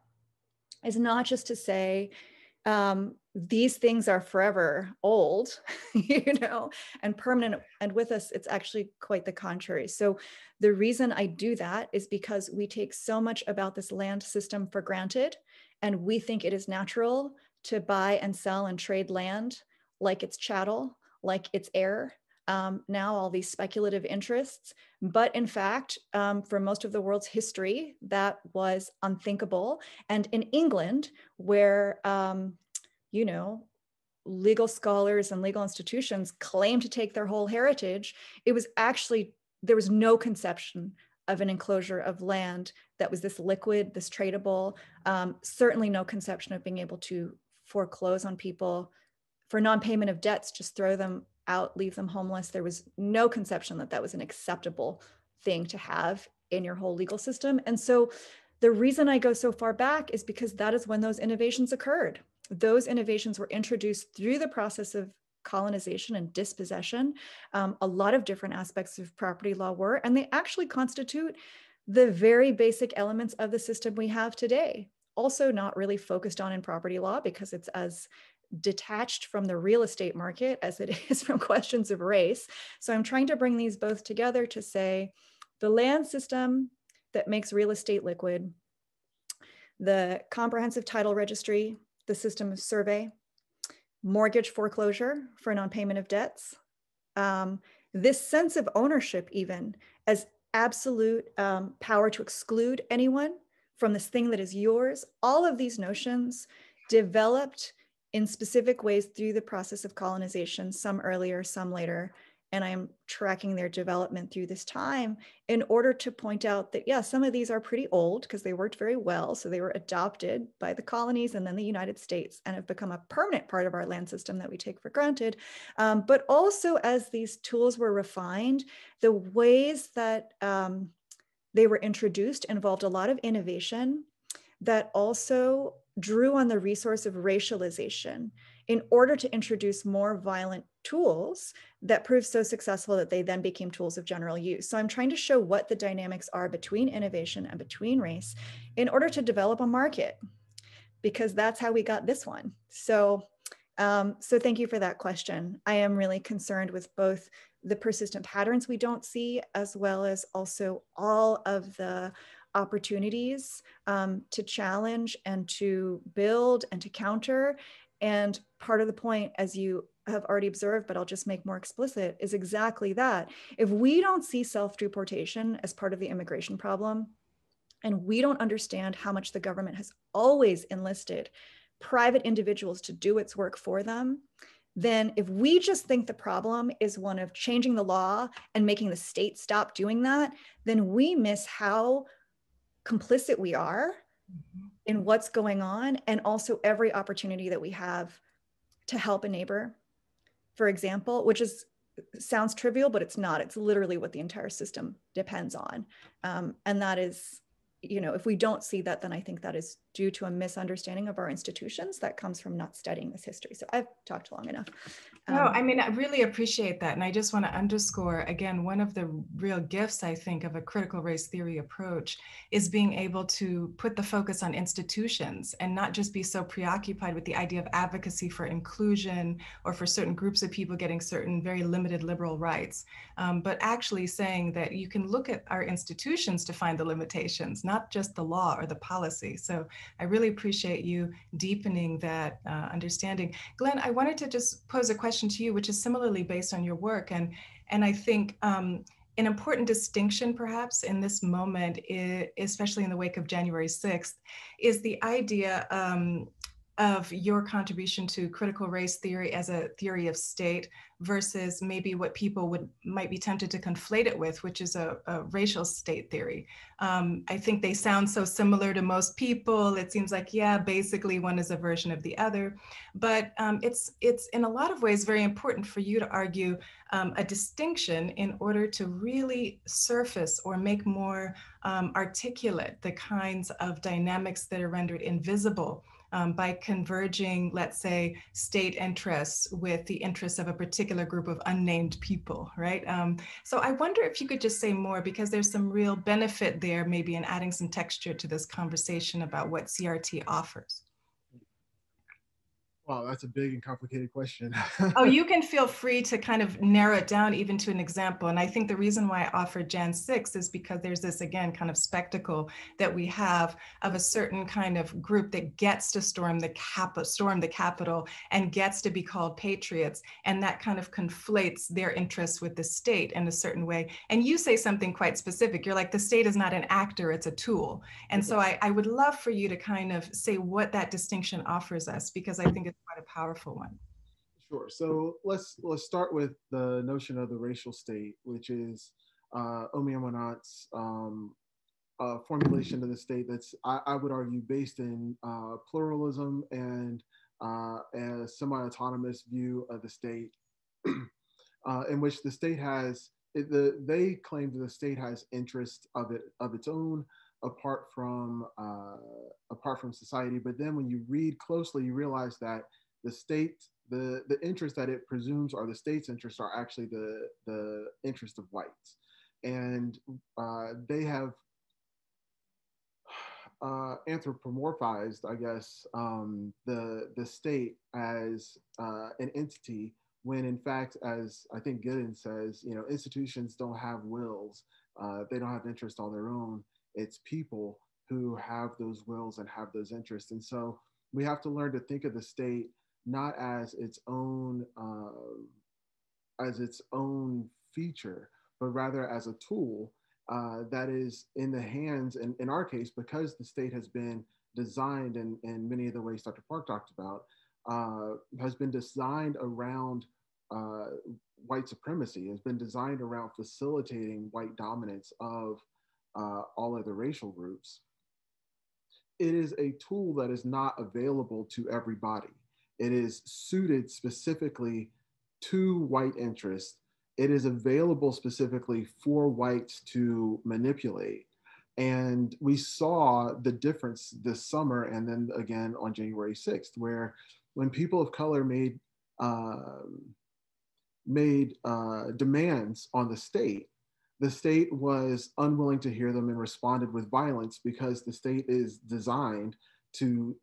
is not just to say, um, these things are forever old, (laughs) you know, and permanent. And with us, it's actually quite the contrary. So, the reason I do that is because we take so much about this land system for granted, and we think it is natural to buy and sell and trade land like it's chattel, like it's air, um, now all these speculative interests. But in fact, um, for most of the world's history, that was unthinkable. And in England, where, um, you know, legal scholars and legal institutions claim to take their whole heritage, it was actually, there was no conception of an enclosure of land that was this liquid, this tradable. Um, certainly no conception of being able to foreclose on people for non-payment of debts, just throw them out, leave them homeless. There was no conception that that was an acceptable thing to have in your whole legal system. And so the reason I go so far back is because that is when those innovations occurred. Those innovations were introduced through the process of colonization and dispossession. Um, a lot of different aspects of property law were, and they actually constitute the very basic elements of the system we have today. Also, not really focused on in property law because it's as detached from the real estate market as it (laughs) is from questions of race. So, I'm trying to bring these both together to say the land system that makes real estate liquid, the comprehensive title registry, the system of survey, mortgage foreclosure for non-payment of debts, um, this sense of ownership even as absolute um, power to exclude anyone from this thing that is yours, all of these notions developed in specific ways through the process of colonization, some earlier, some later, and I'm tracking their development through this time in order to point out that, yeah, some of these are pretty old because they worked very well. So they were adopted by the colonies and then the United States and have become a permanent part of our land system that we take for granted. Um, but also, as these tools were refined, the ways that um, they were introduced involved a lot of innovation that also drew on the resource of racialization in order to introduce more violent tools that proved so successful that they then became tools of general use. So I'm trying to show what the dynamics are between innovation and between race in order to develop a market, because that's how we got this one. So, um, so thank you for that question. I am really concerned with both the persistent patterns we don't see, as well as also all of the opportunities um, to challenge and to build and to counter and part of the point, as you have already observed, but I'll just make more explicit, is exactly that. If we don't see self deportation as part of the immigration problem, and we don't understand how much the government has always enlisted private individuals to do its work for them, then if we just think the problem is one of changing the law and making the state stop doing that, then we miss how complicit we are mm-hmm. in what's going on and also every opportunity that we have to help a neighbor for example which is sounds trivial but it's not it's literally what the entire system depends on um, and that is you know if we don't see that then i think that is due to a misunderstanding of our institutions that comes from not studying this history so i've talked long enough
um, no, I mean, I really appreciate that. And I just want to underscore again, one of the real gifts, I think, of a critical race theory approach is being able to put the focus on institutions and not just be so preoccupied with the idea of advocacy for inclusion or for certain groups of people getting certain very limited liberal rights, um, but actually saying that you can look at our institutions to find the limitations, not just the law or the policy. So I really appreciate you deepening that uh, understanding. Glenn, I wanted to just pose a question to you, which is similarly based on your work. And, and I think um, an important distinction, perhaps, in this moment, especially in the wake of January 6th, is the idea um, of your contribution to critical race theory as a theory of state versus maybe what people would might be tempted to conflate it with, which is a, a racial state theory. Um, I think they sound so similar to most people. It seems like yeah, basically one is a version of the other, but um, it's it's in a lot of ways very important for you to argue um, a distinction in order to really surface or make more um, articulate the kinds of dynamics that are rendered invisible um, by converging, let's say, state interests with the interests of a particular group of unnamed people, right? Um, so I wonder if you could just say more because there's some real benefit there, maybe in adding some texture to this conversation about what CRT offers.
Wow, that's a big and complicated question.
oh, (laughs) you can feel free to kind of narrow it down even to an example. And I think the reason why I offered Jan 6 is because there's this, again, kind of spectacle that we have of a certain kind of group that gets to storm the cap, storm the Capitol and gets to be called patriots. And that kind of conflates their interests with the state in a certain way. And you say something quite specific. You're like, the state is not an actor, it's a tool. And so I, I would love for you to kind of say what that distinction offers us, because I think quite a powerful one.
Sure. So let's let's start with the notion of the racial state, which is uh, Omi and Winant's um, uh, formulation of the state that's, I, I would argue, based in uh, pluralism and uh, a semi-autonomous view of the state, (clears throat) uh, in which the state has, it, the, they claim that the state has interest of it of its own apart from uh, apart from society. But then when you read closely, you realize that the state the the interests that it presumes are the state's interests are actually the the interest of whites, and uh, they have uh, anthropomorphized, I guess, um, the the state as uh, an entity when, in fact, as I think Giddens says, you know, institutions don't have wills, uh, they don't have interest on their own. It's people who have those wills and have those interests, and so we have to learn to think of the state not as its own uh, as its own feature, but rather as a tool uh, that is in the hands, and in our case, because the state has been designed in, in many of the ways Dr. Park talked about, uh, has been designed around uh, white supremacy, has been designed around facilitating white dominance of uh, all other racial groups. It is a tool that is not available to everybody. It is suited specifically to white interests. It is available specifically for whites to manipulate. And we saw the difference this summer and then again on January 6th, where when people of color made uh, made uh, demands on the state, the state was unwilling to hear them and responded with violence because the state is designed to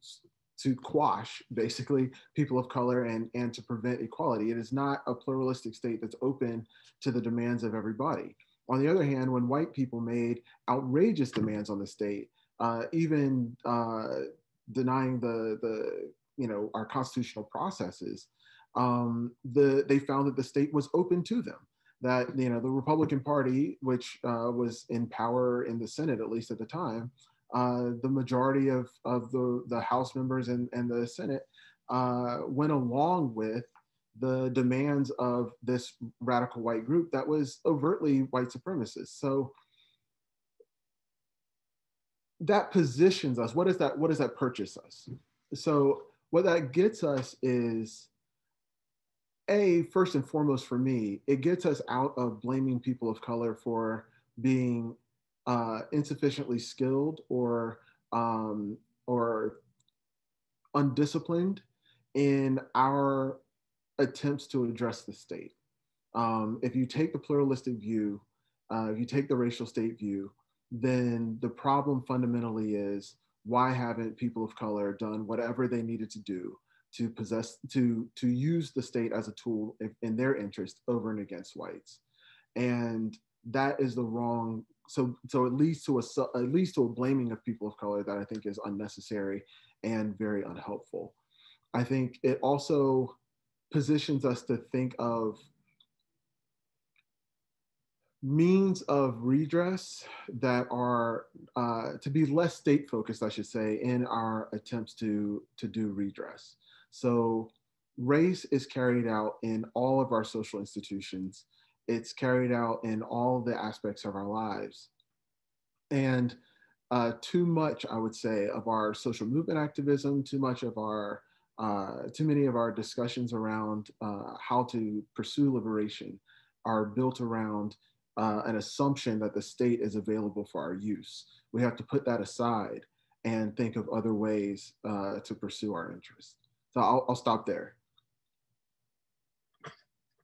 to quash basically people of color and, and to prevent equality. It is not a pluralistic state that's open to the demands of everybody. On the other hand, when white people made outrageous demands on the state, uh, even uh, denying the, the, you know, our constitutional processes, um, the, they found that the state was open to them. That, you know, the Republican Party, which uh, was in power in the Senate, at least at the time, uh, the majority of, of the, the House members and, and the Senate uh, went along with the demands of this radical white group that was overtly white supremacist. So that positions us. What is that? What does that purchase us? So what that gets us is a first and foremost for me, it gets us out of blaming people of color for being uh, insufficiently skilled or um, or undisciplined in our attempts to address the state. Um, if you take the pluralistic view, uh, if you take the racial state view, then the problem fundamentally is why haven't people of color done whatever they needed to do to possess to to use the state as a tool in their interest over and against whites and that is the wrong so so it leads to a at least to a blaming of people of color that I think is unnecessary and very unhelpful. I think it also positions us to think of means of redress that are uh, to be less state focused, I should say, in our attempts to to do redress. So race is carried out in all of our social institutions it's carried out in all the aspects of our lives. And uh, too much, I would say, of our social movement activism, too much of our, uh, too many of our discussions around uh, how to pursue liberation are built around uh, an assumption that the state is available for our use. We have to put that aside and think of other ways uh, to pursue our interests. So I'll, I'll stop there.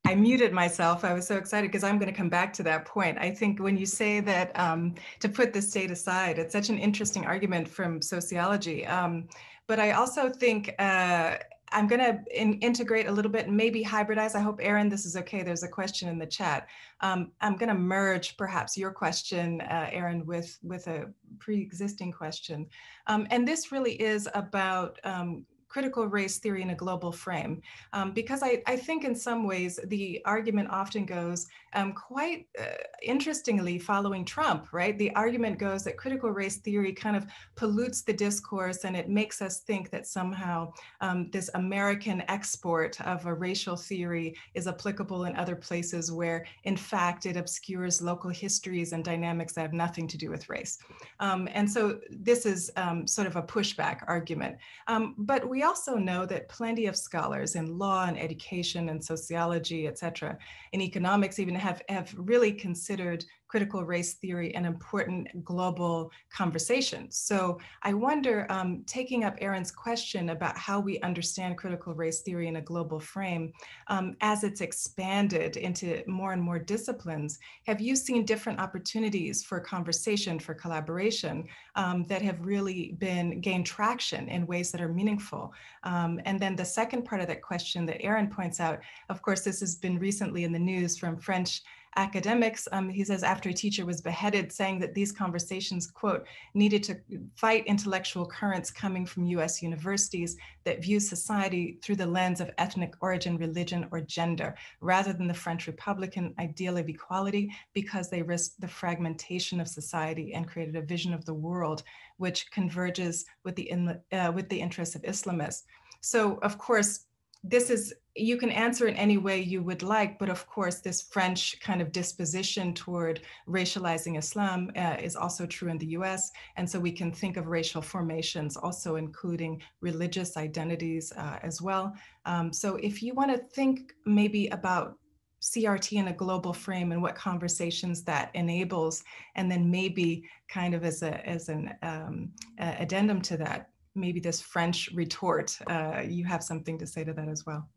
I muted myself. I was so excited because I'm going to come back to that point. I think when you say that um, to put the state aside, it's such an interesting argument from sociology. Um, but I also think uh, I'm going to in integrate a little bit and maybe hybridize. I hope, Aaron, this is okay. There's a question in the chat. Um, I'm going to merge perhaps your question, uh, Aaron, with, with a pre-existing question. Um, and this really is about um, critical race theory in a global frame. Um, because I, I think in some ways the argument often goes um, quite uh, interestingly following Trump, right? The argument goes that critical race theory kind of pollutes the discourse and it makes us think that somehow um, this American export of a racial theory is applicable in other places where in fact it obscures local histories and dynamics that have nothing to do with race. Um, and so this is um, sort of a pushback argument. Um, but we also know that plenty of scholars in law and education and sociology, et cetera, in economics even have, have really considered critical race theory an important global conversation. So I wonder, um, taking up Aaron's question about how we understand critical race theory in a global frame, um, as it's expanded into more and more disciplines, have you seen different opportunities for conversation, for collaboration um, that have really been gained traction in ways that are meaningful? Um, and then the second part of that question that Aaron points out, of course, this has been recently in the news from French academics. Um, he says after a teacher was beheaded, saying that these conversations, quote, needed to fight intellectual currents coming from US universities that view society through the lens of ethnic origin, religion, or gender, rather than the French Republican ideal of equality, because they risked the fragmentation of society and created a vision of the world which converges with the, in, uh, with the interests of Islamists. So, of course, this is you can answer in any way you would like, but of course, this French kind of disposition toward racializing Islam uh, is also true in the US. And so we can think of racial formations also including religious identities uh, as well. Um, so if you want to think maybe about CRT in a global frame and what conversations that enables, and then maybe kind of as a as an um, addendum to that, maybe this French retort. Uh, you have something to say to that as well.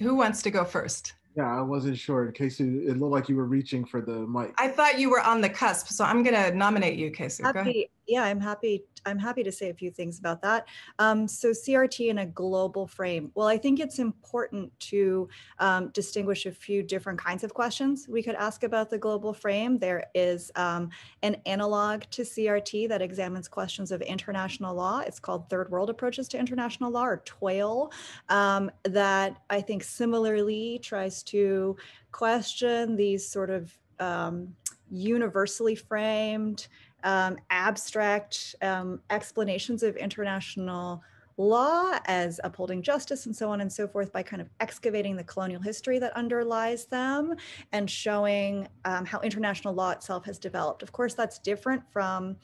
Who wants to go first?
Yeah, I wasn't sure. In case you, it looked like you were reaching for the mic.
I thought you were on the cusp, so I'm going to nominate you, K-Sue.
Happy, yeah, I'm happy I'm happy to say a few things about that. Um, so CRT in a global frame. Well, I think it's important to um, distinguish a few different kinds of questions we could ask about the global frame. There is um, an analog to CRT that examines questions of international law. It's called Third World Approaches to International Law, or TWAIL, um, that I think similarly tries to question these sort of um, universally framed um, abstract um, explanations of international law as upholding justice and so on and so forth by kind of excavating the colonial history that underlies them and showing um, how international law itself has developed. Of course, that's different from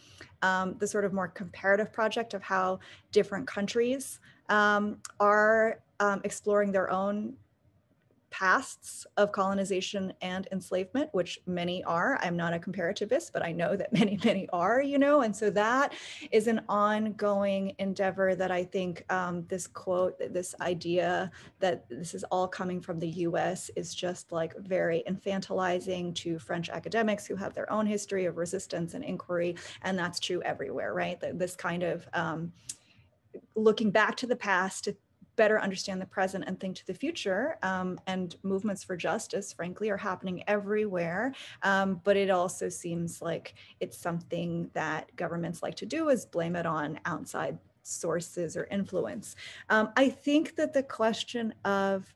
um, the sort of more comparative project of how different countries um, are um, exploring their own pasts of colonization and enslavement, which many are. I'm not a comparativist, but I know that (laughs) many, many are, you know, and so that is an ongoing endeavor that I think um, this quote, this idea that this is all coming from the US is just like very infantilizing to French academics who have their own history of resistance and inquiry. And that's true everywhere, right? This kind of um, looking back to the past to better understand the present and think to the future. Um, and movements for justice, frankly, are happening everywhere. Um, but it also seems like it's something that governments like to do is blame it on outside sources or influence. Um, I think that the question of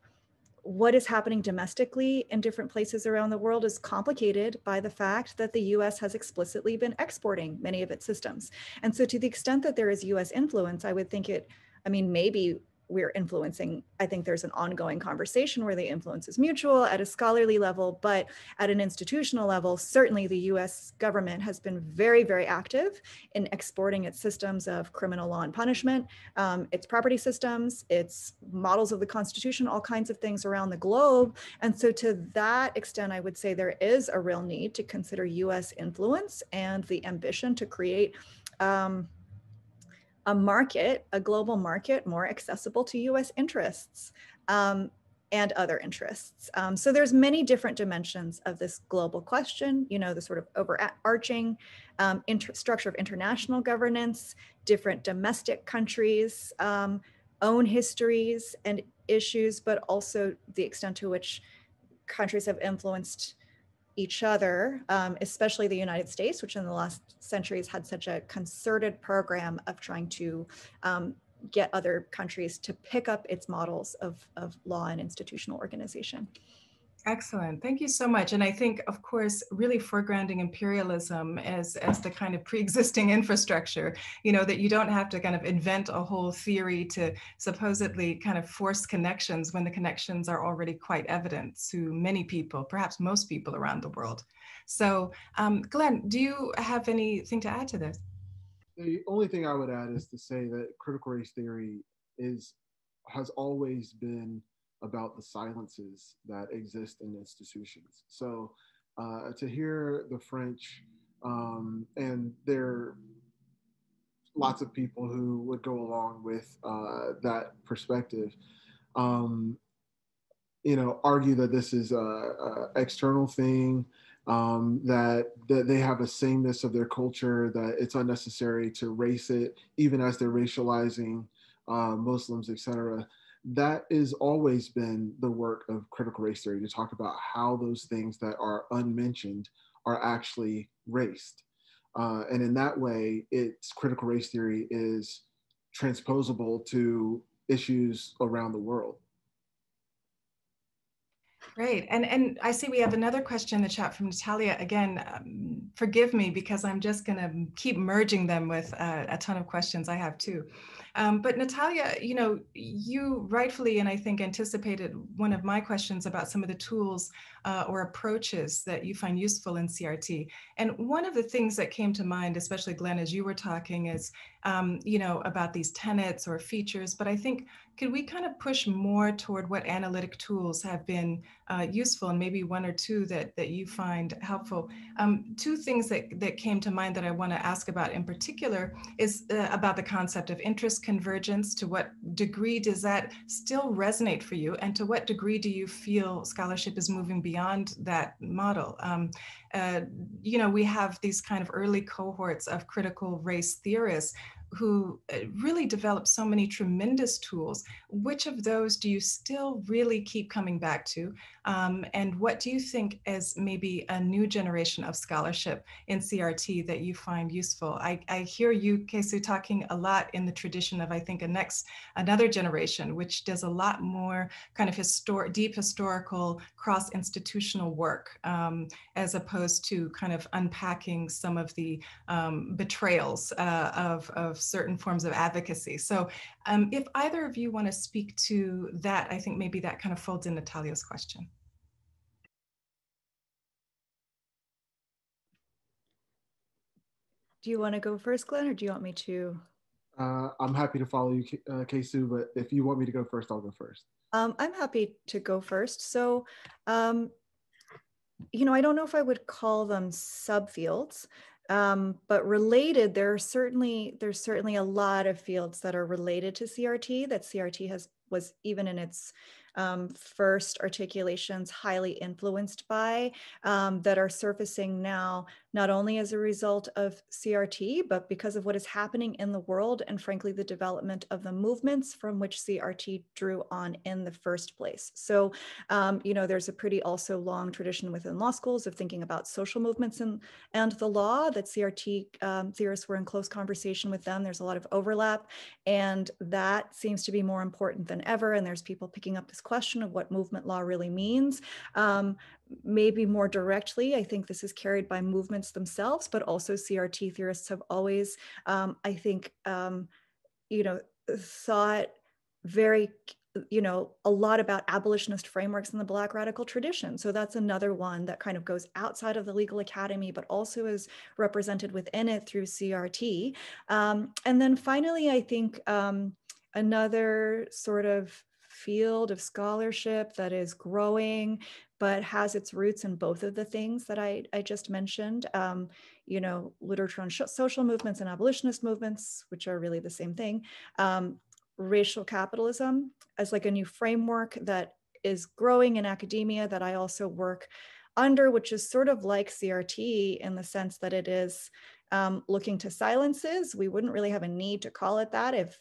what is happening domestically in different places around the world is complicated by the fact that the US has explicitly been exporting many of its systems. And so, to the extent that there is US influence, I would think it, I mean, maybe we're influencing i think there's an ongoing conversation where the influence is mutual at a scholarly level but at an institutional level certainly the us government has been very very active in exporting its systems of criminal law and punishment um, its property systems its models of the constitution all kinds of things around the globe. And so to that extent i would say there is a real need to consider us influence and the ambition to create um, a market, a global market, more accessible to US interests um, and other interests. Um, so there's many different dimensions of this global question, you know, the sort of overarching um, structure of international governance, different domestic countries, um, own histories and issues, but also the extent to which countries have influenced each other, um, especially the United States, which in the last centuries had such a concerted program of trying to um, get other countries to pick up its models of, of law and institutional organization.
Excellent. Thank you so much. And I think, of course, really foregrounding imperialism as, as the kind of pre-existing (laughs) infrastructure, you know, that you don't have to kind of invent a whole theory to supposedly kind of force connections when the connections are already quite evident to many people, perhaps most people around the world. So um, Glenn, do you have anything to add to this?
The only thing I would add is to say that critical race theory is has always been about the silences that exist in institutions. So uh, to hear the French, um, and there are lots of people who would go along with uh, that perspective, um, you know, argue that this is a, a external thing, um, that, that they have a sameness of their culture, that it's unnecessary to race it, even as they're racializing uh, Muslims, etc that has always been the work of critical race theory to talk about how those things that are unmentioned are actually raced. Uh, and in that way, it's critical race theory is transposable to issues around the world.
Great. And, and I see we have another question in the chat from Natalia. Again, um, forgive me because I'm just going to keep merging them with uh, a ton of questions I have too. Um, but Natalia, you know, you rightfully and I think anticipated one of my questions about some of the tools uh, or approaches that you find useful in CRT. And one of the things that came to mind, especially Glenn, as you were talking, is um, you know about these tenets or features. But I think could we kind of push more toward what analytic tools have been uh, useful and maybe one or two that, that you find helpful? Um, two things that, that came to mind that I want to ask about in particular is uh, about the concept of interest convergence. To what degree does that still resonate for you? And to what degree do you feel scholarship is moving beyond that model? Um, uh, you know, we have these kind of early cohorts of critical race theorists who uh, really developed so many tremendous tools. Which of those do you still really keep coming back to? Um, and what do you think is maybe a new generation of scholarship in CRT that you find useful? I, I hear you, K-Sue, talking a lot in the tradition of, I think, a next, another generation, which does a lot more kind of historic, deep historical cross-institutional work, um, as opposed to kind of unpacking some of the um, betrayals uh, of, of certain forms of advocacy. So um, if either of you want to speak to that, I think maybe that kind of folds in Natalia's question.
Do you want to go first, Glenn, or do you want me to?
Uh, I'm happy to follow you, uh, K-Sue, but if you want me to go first, I'll go first.
Um, I'm happy to go first. So, um, you know, I don't know if I would call them subfields, um, but related, there are certainly there's certainly a lot of fields that are related to CRT that CRT has was even in its um, first articulations highly influenced by um, that are surfacing now, not only as a result of CRT, but because of what is happening in the world and frankly, the development of the movements from which CRT drew on in the first place. So, um, you know, there's a pretty also long tradition within law schools of thinking about social movements and, and the law that CRT um, theorists were in close conversation with them. There's a lot of overlap and that seems to be more important than ever. And there's people picking up this question of what movement law really means. Um, maybe more directly, I think this is carried by movements themselves, but also CRT theorists have always, um, I think, um, you know, thought very you know a lot about abolitionist frameworks in the black radical tradition. So that's another one that kind of goes outside of the legal academy but also is represented within it through crt um, and then finally i think um, another sort of field of scholarship that is growing, but has its roots in both of the things that I, I just mentioned. Um, you know, literature on social movements and abolitionist movements, which are really the same thing. Um, racial capitalism as like a new framework that is growing in academia that I also work under, which is sort of like CRT in the sense that it is um, looking to silences. We wouldn't really have a need to call it that if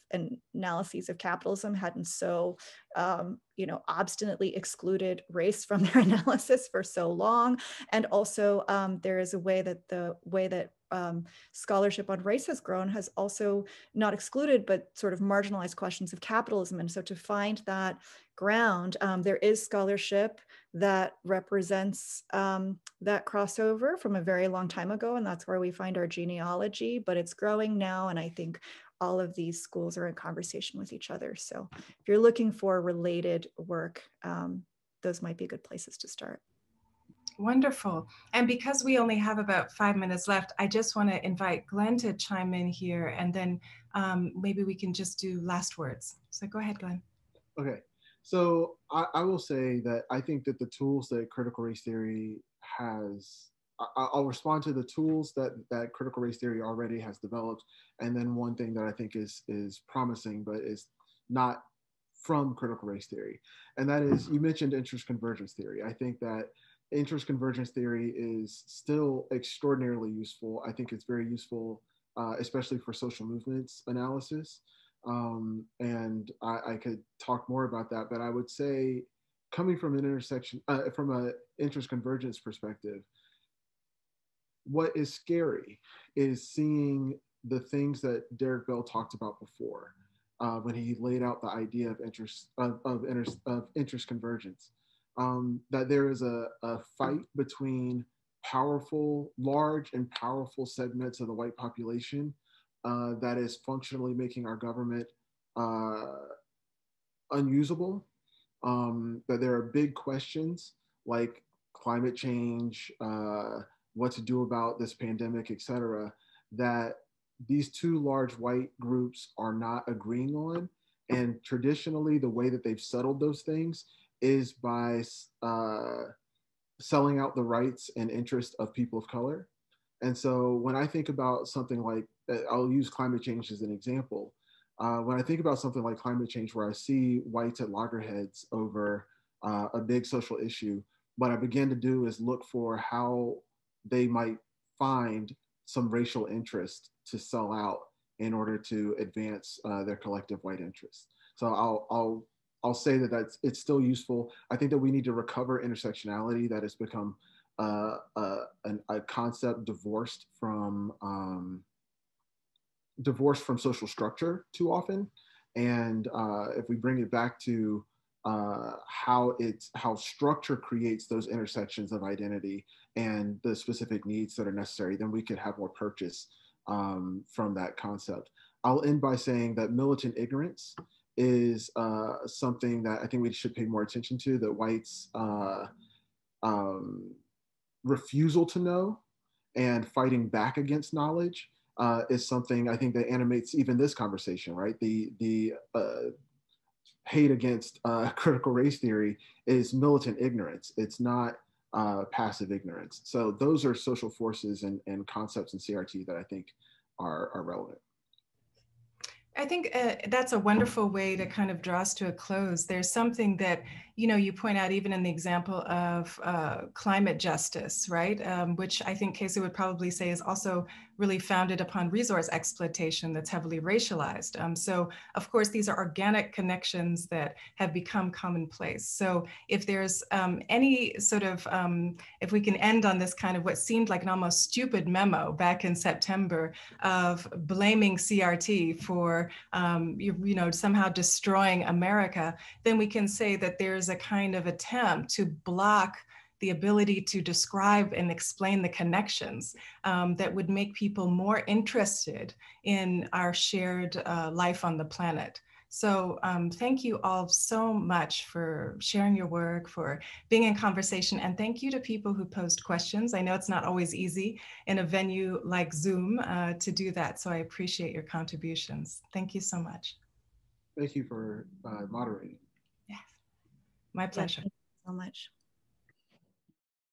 analyses of capitalism hadn't so, um, you know, obstinately excluded race from their (laughs) analysis for so long. And also um, there is a way that the way that um, scholarship on race has grown has also not excluded, but sort of marginalized questions of capitalism. And so to find that ground, um, there is scholarship that represents um, that crossover from a very long time ago. And that's where we find our genealogy, but it's growing now. And I think all of these schools are in conversation with each other. So if you're looking for related work, um, those might be good places to start.
Wonderful. And because we only have about five minutes left, I just want to invite Glenn to chime in here and then um, maybe we can just do last words. So go ahead, Glenn.
Okay. So I, I will say that I think that the tools that critical race theory has I'll respond to the tools that that critical race theory already has developed, and then one thing that I think is is promising, but is not from critical race theory, and that is you mentioned interest convergence theory. I think that interest convergence theory is still extraordinarily useful. I think it's very useful, uh, especially for social movements analysis. Um, and I, I, could talk more about that, but I would say, coming from an intersection, uh, from an interest convergence perspective, what is scary is seeing the things that Derrick Bell talked about before uh, when he laid out the idea of interest of, of, interest, of interest convergence um, that there is a, a fight between powerful, large and powerful segments of the white population uh, that is functionally making our government uh, unusable. Um, that there are big questions like climate change, uh, what to do about this pandemic, et cetera, that these two large white groups are not agreeing on. And traditionally, the way that they've settled those things is by uh, selling out the rights and interest of people of color. And so when I think about something like, uh, I'll use climate change as an example. Uh, when I think about something like climate change, where I see whites at loggerheads over uh, a big social issue, what I begin to do is look for how they might find some racial interest to sell out in order to advance uh, their collective white interests. So I'll, I'll I'll say that that's it's still useful. I think that we need to recover intersectionality that has become uh, a, a, concept divorced from um, divorced from social structure too often. And uh, if we bring it back to uh, how it's how structure creates those intersections of identity and the specific needs that are necessary, then we could have more purchase um, from that concept. I'll end by saying that militant ignorance is uh, something that I think we should pay more attention to. That whites' uh, um, refusal to know and fighting back against knowledge uh, is something I think that animates even this conversation. Right, the the uh, hate against uh, (laughs) critical race theory is militant ignorance. It's not uh, passive ignorance. So those are social forces and, and concepts in CRT that I think are, are relevant.
I think uh, that's a wonderful way to kind of draw us to a close. There's something that, you know, you point out even in the example of uh, climate justice, right? Um, which I think K-Sue would probably say is also really founded upon resource exploitation that's heavily racialized. Um, so, of course, these are organic connections that have become commonplace. So, if there's um, any sort of, um, if we can end on this kind of what seemed like an almost stupid memo back in September of blaming CRT for, um, you, you know, somehow destroying America, then we can say that there's a kind of attempt to block the ability to describe and explain the connections um, that would make people more interested in our shared uh, life on the planet. So um, thank you all so much for sharing your work, for being in conversation, and thank you to people who posed questions. I know it's not always easy in a venue like Zoom uh, to do that, so I appreciate your contributions. Thank you so much.
Thank you for uh, moderating.
My pleasure.
so much.